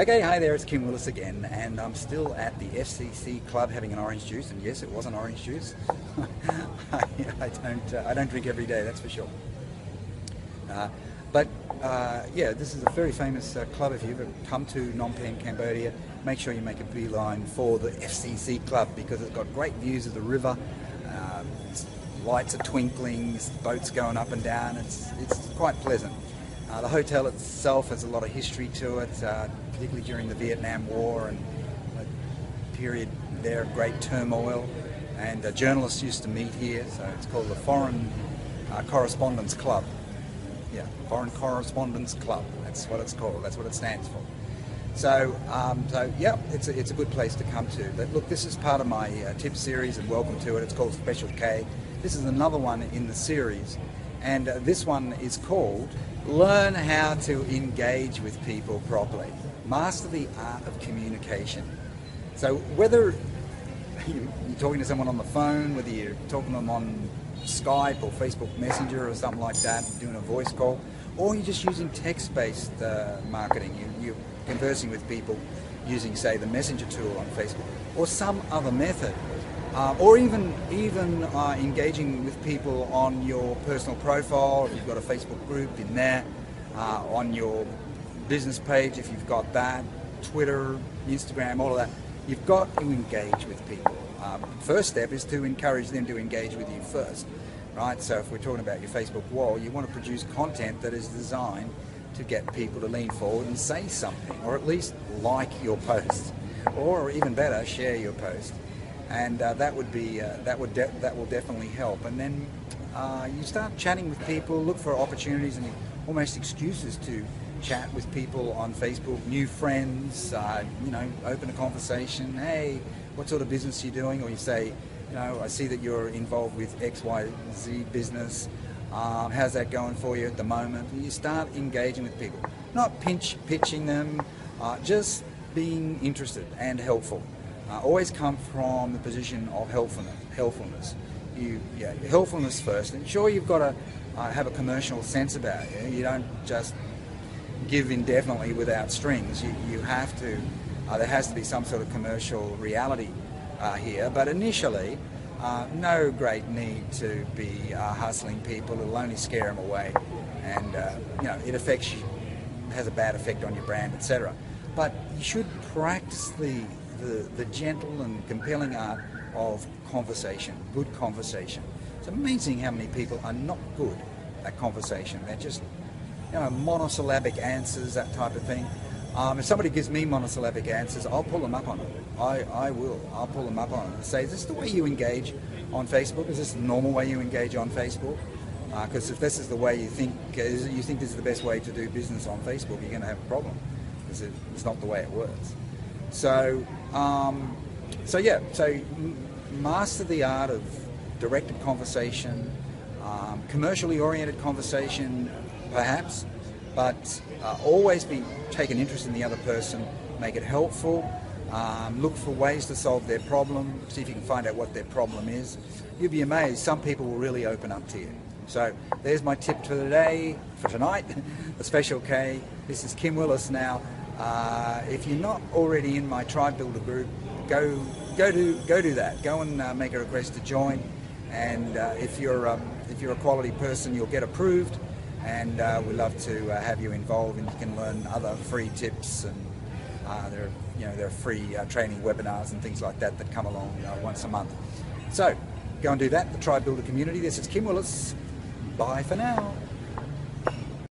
Okay, hi there, it's Kim Willis again, and I'm still at the FCC Club having an orange juice, and yes, it was an orange juice. I, I, don't, uh, I don't drink every day, that's for sure. Uh, but uh, yeah, this is a very famous uh, club. If you ever come to Phnom Penh, Cambodia, make sure you make a beeline for the FCC Club because it's got great views of the river. Um, lights are twinkling, boats going up and down. It's, it's quite pleasant. Uh, the hotel itself has a lot of history to it, uh, particularly during the Vietnam War and a period there of great turmoil. And uh, journalists used to meet here, so it's called the Foreign uh, Correspondents Club. Yeah, Foreign Correspondents Club. That's what it's called. That's what it stands for. So, um, so yeah, it's a, it's a good place to come to. But look, this is part of my uh, tip series, and welcome to it. It's called Special K. This is another one in the series, and this one is called Learn How to Engage with People Properly. Master the art of communication. So whether you're talking to someone on the phone, whether you're talking to them on Skype or Facebook Messenger or something like that, doing a voice call, or you're just using text-based uh, marketing. You, you're conversing with people using, say, the Messenger tool on Facebook, or some other method, uh, or even even uh, engaging with people on your personal profile. If you've got a Facebook group in there, uh, on your business page, if you've got that, Twitter, Instagram, all of that, you've got to engage with people. Um, first step is to encourage them to engage with you first, right? So if we're talking about your Facebook wall, you want to produce content that is designed to get people to lean forward and say something, or at least like your post, or even better, share your post, and uh, that would be uh, that would that will definitely help. And then uh, you start chatting with people, look for opportunities and almost excuses to chat with people on Facebook, new friends, uh, you know, open a conversation. Hey, what sort of business are you doing? Or you say, you know, I see that you're involved with XYZ business. Um, how's that going for you at the moment? And you start engaging with people, not pinch pitching them, uh, just being interested and helpful. Uh, always come from the position of helpfulness. helpfulness. You, yeah, helpfulness first. And sure, you've got to uh, have a commercial sense about you. You don't just give indefinitely without strings. You, you have to, uh, there has to be some sort of commercial reality uh, here. But initially, uh, no great need to be uh, hustling people. It'll only scare them away, and you know it affects you, has a bad effect on your brand, etc. But you should practice the, the the gentle and compelling art of conversation, good conversation. It's amazing how many people are not good at conversation. They're just you know, monosyllabic answers, that type of thing. Um, if somebody gives me monosyllabic answers, I'll pull them up on it. I, I will. I'll pull them up on it and say, is this the way you engage on Facebook? Is this the normal way you engage on Facebook? Because uh, if this is the way you think, you think this is the best way to do business on Facebook, you're going to have a problem because it, it's not the way it works. So, um, so yeah, so master the art of directed conversation, um, commercially oriented conversation, perhaps, but uh, always be take an interest in the other person, make it helpful, um, look for ways to solve their problem, see if you can find out what their problem is. You'll be amazed, some people will really open up to you. So there's my tip for today, for tonight, the Special K. This is Kim Willis now. Uh, if you're not already in my Tribe Builder group, go go do go do that. Go and uh, make a request to join. And uh, if you're um, if you're a quality person, you'll get approved. And uh, we love to uh, have you involved and you can learn other free tips and uh, there are you know there are free training webinars and things like that that come along once a month. So go and do that. The tribe builder community. This is Kim Willis. Bye for now